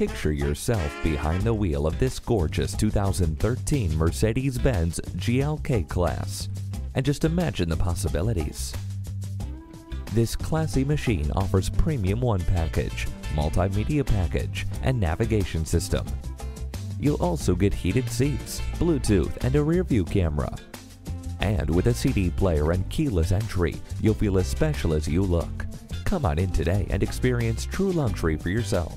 Picture yourself behind the wheel of this gorgeous 2013 Mercedes-Benz GLK class and just imagine the possibilities. This classy machine offers Premium 1 package, multimedia package, and navigation system. You'll also get heated seats, Bluetooth, and a rear view camera. And with a CD player and keyless entry, you'll feel as special as you look. Come on in today and experience true luxury for yourself.